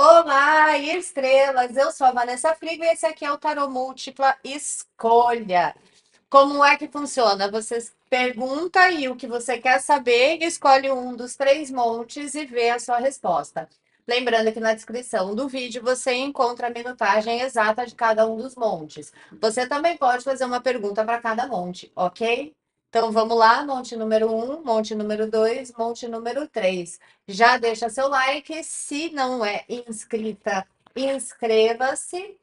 Olá, estrelas! Eu sou a Vanessa Frigo e esse aqui é o Tarô Múltipla Escolha. Como é que funciona? Você pergunta aí o que você quer saber, escolhe um dos três montes e vê a sua resposta. Lembrando que na descrição do vídeo você encontra a minutagem exata de cada um dos montes. Você também pode fazer uma pergunta para cada monte, ok? Então vamos lá, monte número 1, um, monte número 2, monte número 3. Já deixa seu like, se não é inscrita, inscreva-se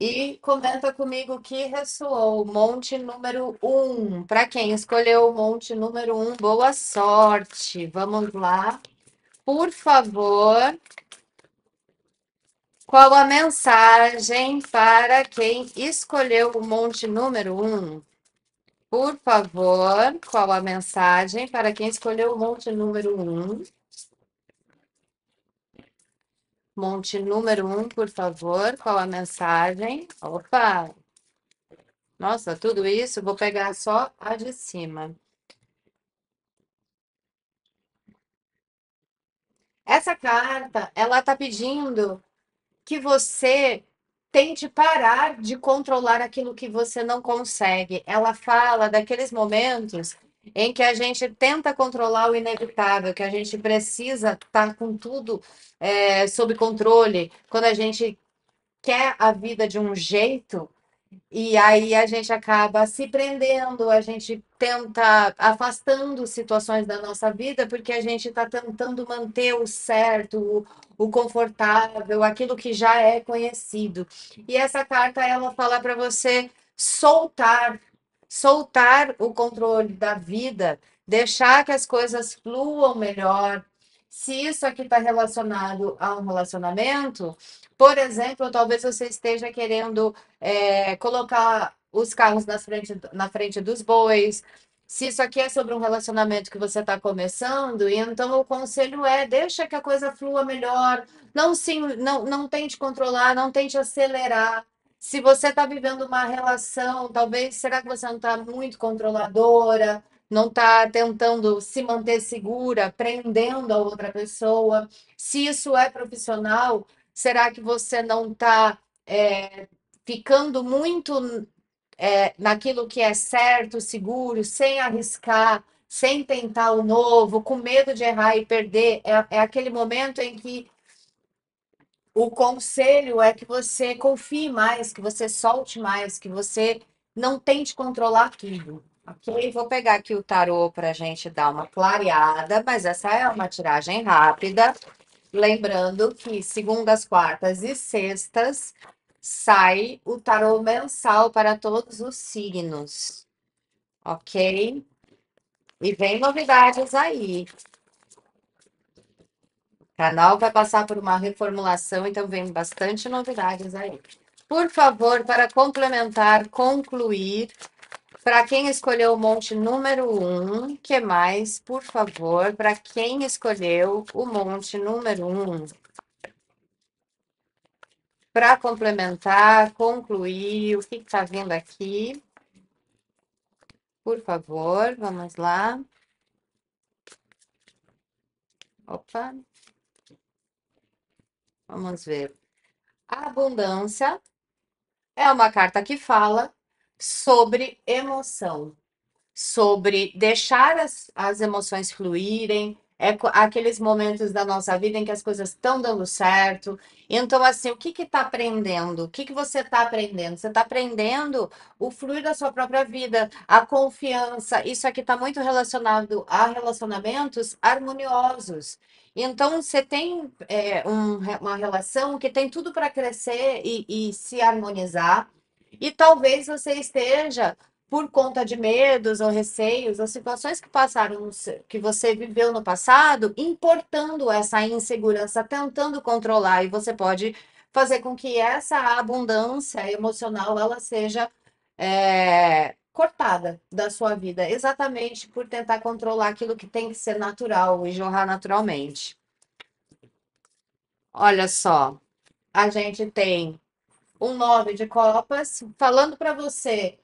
e comenta comigo o que ressoou. Monte número 1. Um. Para quem escolheu o monte número 1, um, boa sorte. Vamos lá. Por favor, qual a mensagem para quem escolheu o monte número 1? Um? Por favor, qual a mensagem para quem escolheu o monte número 1? Monte número 1, por favor, qual a mensagem? Opa! Nossa, tudo isso, vou pegar só a de cima. Essa carta, ela tá pedindo que você tente parar de controlar aquilo que você não consegue. Ela fala daqueles momentos em que a gente tenta controlar o inevitável, que a gente precisa estar com tudo é, sob controle, quando a gente quer a vida de um jeito e aí a gente acaba se prendendo, a gente tenta afastando situações da nossa vida porque a gente está tentando manter o certo, o, confortável, aquilo que já é conhecido. E essa carta ela fala para você soltar, soltar o controle da vida, deixar que as coisas fluam melhor. Se isso aqui está relacionado a um relacionamento, por exemplo, talvez você esteja querendo é, colocar os carros na frente, na frente dos bois. Se isso aqui é sobre um relacionamento que você está começando, então o conselho é deixa que a coisa flua melhor, não, sim, não, não tente controlar, não tente acelerar. Se você está vivendo uma relação, talvez será que você não está muito controladora, não está tentando se manter segura, prendendo a outra pessoa. Se isso é profissional, Será que você não está é, ficando muito é, naquilo que é certo, seguro, sem arriscar, sem tentar o novo, com medo de errar e perder? É, é aquele momento em que o conselho é que você confie mais, que você solte mais, que você não tente controlar tudo. Ok? Vou pegar aqui o tarô para a gente dar uma clareada, mas essa é uma tiragem rápida. Lembrando que segundas, quartas e sextas sai o tarô mensal para todos os signos. Ok? E vem novidades aí. O canal vai passar por uma reformulação, então vem bastante novidades aí. Por favor, para complementar, concluir, para quem escolheu o monte número um, que mais, por favor, para quem escolheu o monte número um? Para complementar, concluir, o que está vindo aqui? Por favor, vamos lá. Opa. Vamos ver. A abundância é uma carta que fala sobre emoção, sobre deixar as, as emoções fluírem, é aqueles momentos da nossa vida em que as coisas estão dando certo. Então, assim, o que que está aprendendo? O que que você está aprendendo? Você está aprendendo o fluir da sua própria vida, a confiança. Isso aqui está muito relacionado a relacionamentos harmoniosos. Então, você tem é, um, uma relação que tem tudo para crescer e, e se harmonizar. E talvez você esteja, por conta de medos ou receios, ou situações que passaram, que você viveu no passado, importando essa insegurança, tentando controlar, e você pode fazer com que essa abundância emocional ela seja é, cortada da sua vida, exatamente por tentar controlar aquilo que tem que ser natural e jorrar naturalmente. Olha só, a gente tem um nove de copas, falando para você,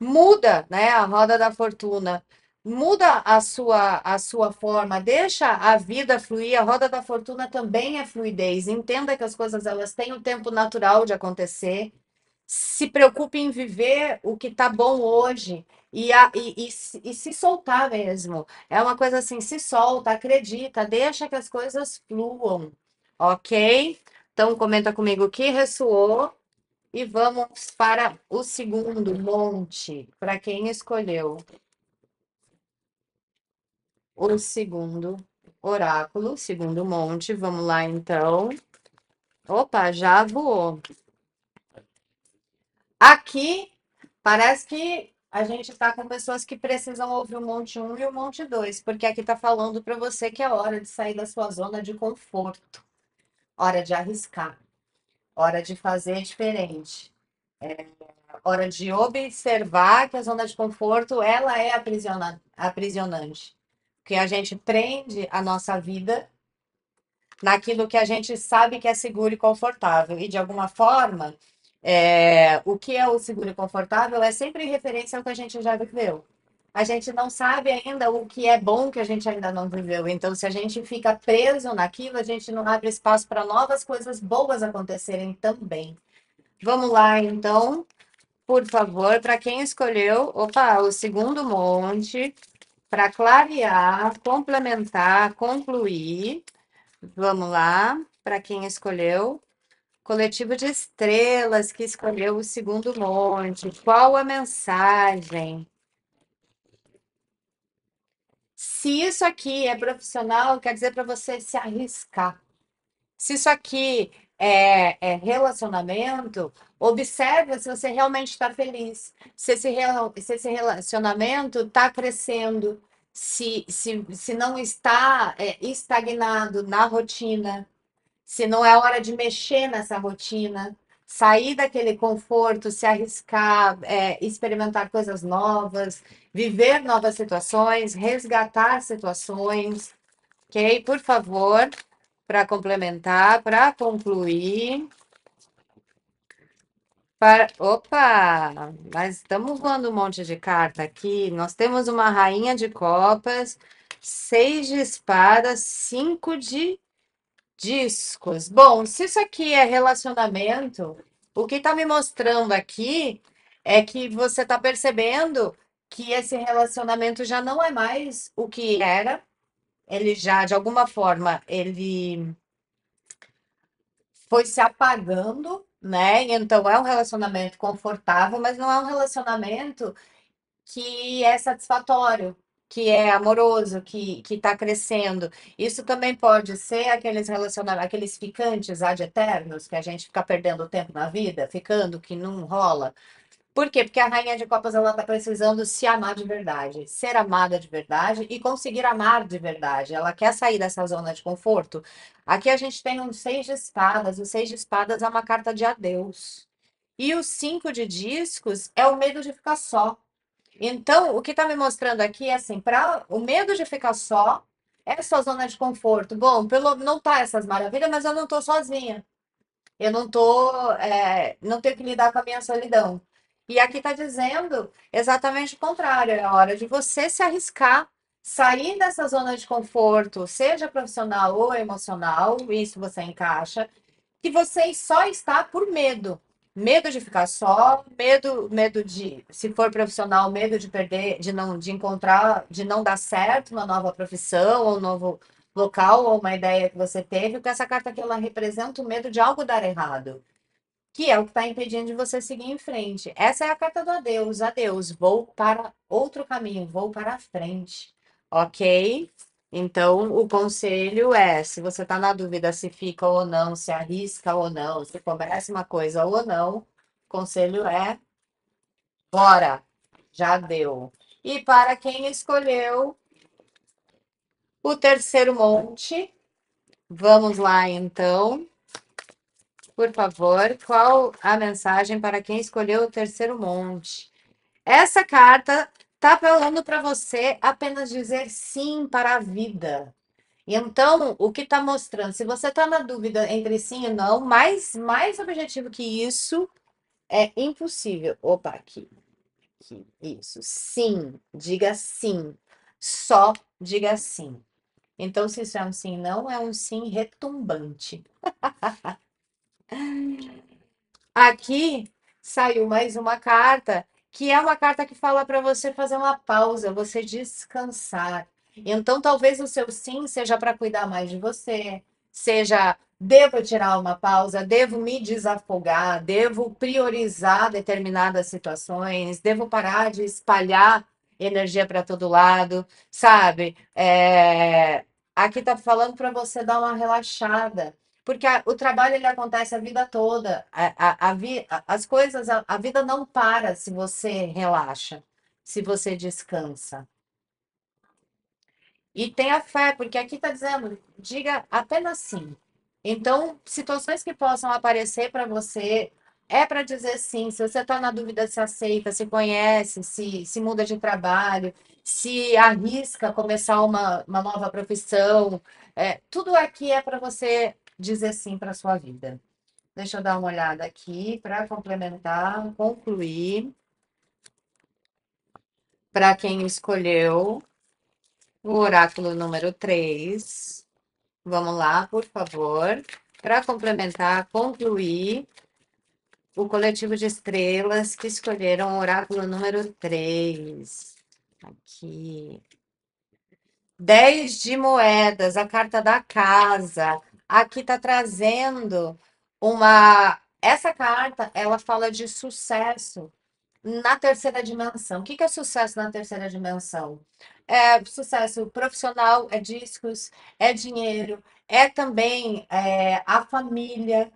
muda, né, a roda da fortuna. muda a sua, a sua forma, deixa a vida fluir, a roda da fortuna também é fluidez. Entenda que as coisas elas têm o tempo natural de acontecer. Se preocupe em viver o que tá bom hoje e, a, e, e, se- e se soltar mesmo. É uma coisa assim, se solta, acredita, deixa que as coisas fluam, ok? Então comenta comigo o que ressoou e vamos para o segundo monte, para quem escolheu. o segundo oráculo, segundo monte. Vamos lá, então. Opa, já voou. Aqui parece que a gente está com pessoas que precisam ouvir o monte um e o monte 2, porque aqui está falando para você que é hora de sair da sua zona de conforto, hora de arriscar, hora de fazer diferente, hora de observar que a zona de conforto ela é aprisiona- aprisionante, que a gente prende a nossa vida naquilo que a gente sabe que é seguro e confortável. E de alguma forma, é, o que é o seguro e confortável é sempre em referência ao que a gente já viveu. A gente não sabe ainda o que é bom que a gente ainda não viveu. Então, se a gente fica preso naquilo, a gente não abre espaço para novas coisas boas acontecerem também. Vamos lá, então, por favor, para quem escolheu, opa, o segundo monte, para clarear, complementar, concluir. Vamos lá, para quem escolheu. Coletivo de estrelas que escolheu o segundo monte. Qual a mensagem? Se isso aqui é profissional, quer dizer para você se arriscar. Se isso aqui é, é relacionamento, observe se você realmente está feliz. Se esse, se esse relacionamento está crescendo, se, se, se não está é, estagnado na rotina. se não é hora de mexer nessa rotina, sair daquele conforto, se arriscar, é, experimentar coisas novas, viver novas situações, resgatar situações, ok? Por favor, para complementar, para concluir. Para... Opa! Mas estamos voando um monte de carta aqui. Nós temos uma rainha de copas, seis de espadas, cinco de Discos. Bom, se isso aqui é relacionamento, o que está me mostrando aqui é que você está percebendo que esse relacionamento já não é mais o que era. Ele já, de alguma forma, ele foi se apagando, né? Então é um relacionamento confortável, mas não é um relacionamento que é satisfatório, que é amoroso, que está crescendo. Isso também pode ser aqueles relacionamentos, aqueles ficantes ad eternos, que a gente fica perdendo tempo na vida, ficando, que não rola. Por quê? Porque a rainha de copas ela está precisando se amar de verdade, ser amada de verdade e conseguir amar de verdade. Ela quer sair dessa zona de conforto. Aqui a gente tem um seis de espadas. O seis de espadas é uma carta de adeus. E o cinco de discos é o medo de ficar só. Então, o que está me mostrando aqui é assim, para o medo de ficar só, sua zona de conforto. Bom, pelo não tá essas maravilhas, mas eu não tô sozinha. Eu não tô, é, não tenho que lidar com a minha solidão. E aqui está dizendo exatamente o contrário. É hora de você se arriscar, sair dessa zona de conforto, seja profissional ou emocional, isso você encaixa, que você só está por medo. Medo de ficar só, medo, medo de, se for profissional, medo de perder, de não, de encontrar, de não dar certo uma nova profissão ou um novo local ou uma ideia que você teve, porque essa carta aqui ela representa o medo de algo dar errado, que é o que está impedindo de você seguir em frente. Essa é a carta do adeus, adeus, vou para outro caminho, vou para frente, ok? Então, o conselho é, se você está na dúvida se fica ou não, se arrisca ou não, se começa uma coisa ou não, o conselho é bora, já deu. E para quem escolheu o terceiro monte, vamos lá então. Por favor, qual a mensagem para quem escolheu o terceiro monte? Essa carta tá falando para você apenas dizer sim para a vida. Então, o que está mostrando? Se você está na dúvida entre sim e não, mais, mais objetivo que isso é impossível. Opa, aqui, aqui, isso. Sim, diga sim. Só diga sim. Então, se isso é um sim, não é um sim retumbante. Aqui saiu mais uma carta, que é uma carta que fala para você fazer uma pausa, você descansar. Então, talvez o seu sim seja para cuidar mais de você, seja devo tirar uma pausa, devo me desafogar, devo priorizar determinadas situações, devo parar de espalhar energia para todo lado, sabe? É... Aqui tá falando para você dar uma relaxada. Porque a- o trabalho ele acontece a vida toda. A, a, a vi- as coisas, a, a vida não para se você relaxa, se você descansa. E tenha fé, porque aqui está dizendo, diga apenas sim. Então, situações que possam aparecer para você, é para dizer sim. Se você está na dúvida se aceita, se conhece, se, se muda de trabalho, se arrisca começar uma, uma nova profissão, é, tudo aqui é para você dizer sim para a sua vida. Deixa eu dar uma olhada aqui para complementar, concluir. Para quem escolheu o oráculo número 3. Vamos lá, por favor. Para complementar, concluir o coletivo de estrelas que escolheram o oráculo número 3. Aqui. 10 de moedas, a carta da casa. Aqui está trazendo uma. Essa carta, ela fala de sucesso na terceira dimensão. O que é sucesso na terceira dimensão? É sucesso profissional, é discos, é dinheiro, é também é, a família,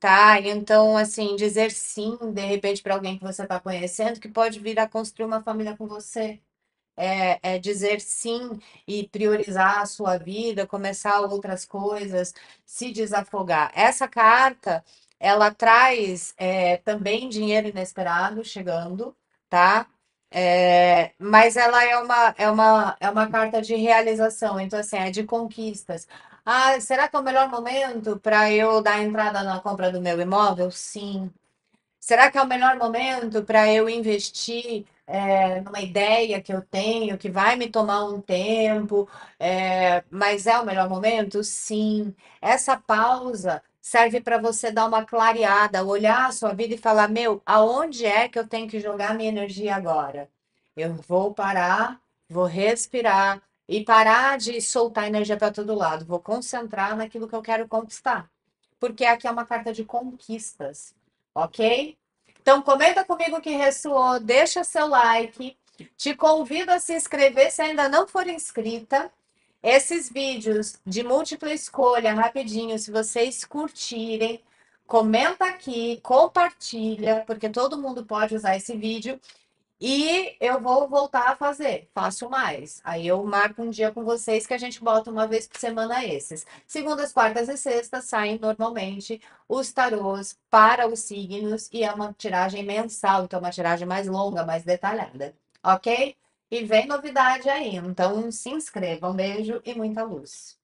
tá? Então, assim, dizer sim, de repente, para alguém que você está conhecendo, que pode vir a construir uma família com você é, é dizer sim e priorizar a sua vida, começar outras coisas, se desafogar. Essa carta, ela traz é, também dinheiro inesperado chegando, tá? É, mas ela é uma, é uma, é uma carta de realização, então assim, é de conquistas. Ah, será que é o melhor momento para eu dar entrada na compra do meu imóvel? Sim. Será que é o melhor momento para eu investir é, numa ideia que eu tenho, que vai me tomar um tempo, é, mas é o melhor momento? Sim. Essa pausa serve para você dar uma clareada, olhar a sua vida e falar: meu, aonde é que eu tenho que jogar minha energia agora? Eu vou parar, vou respirar e parar de soltar energia para todo lado. Vou concentrar naquilo que eu quero conquistar. Porque aqui é uma carta de conquistas ok? Então, comenta comigo que ressoou, deixa seu like. Te convido a se inscrever se ainda não for inscrita. Esses vídeos de múltipla escolha, rapidinho, se vocês curtirem, comenta aqui, compartilha, porque todo mundo pode usar esse vídeo. E eu vou voltar a fazer, faço mais. Aí eu marco um dia com vocês que a gente bota uma vez por semana esses. Segundas, quartas e sextas saem normalmente os tarôs para os signos e é uma tiragem mensal, então é uma tiragem mais longa, mais detalhada, ok? E vem novidade aí, então se inscrevam. Um beijo e muita luz.